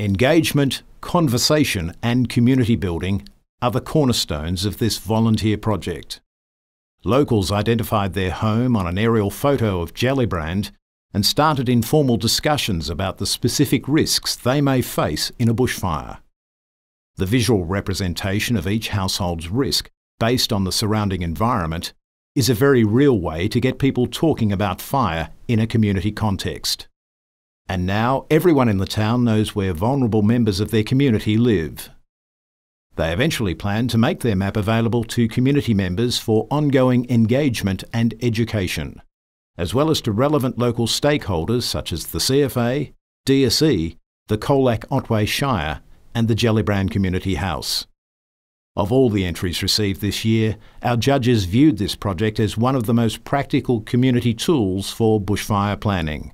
Engagement, conversation, and community building are the cornerstones of this volunteer project. Locals identified their home on an aerial photo of Gellibrand and started informal discussions about the specific risks they may face in a bushfire. The visual representation of each household's risk, based on the surrounding environment, is a very real way to get people talking about fire in a community context. And now everyone in the town knows where vulnerable members of their community live. They eventually plan to make their map available to community members for ongoing engagement and education, as well as to relevant local stakeholders such as the CFA, DSE, the Colac Otway Shire, and the Gellibrand Community House. Of all the entries received this year, our judges viewed this project as one of the most practical community tools for bushfire planning.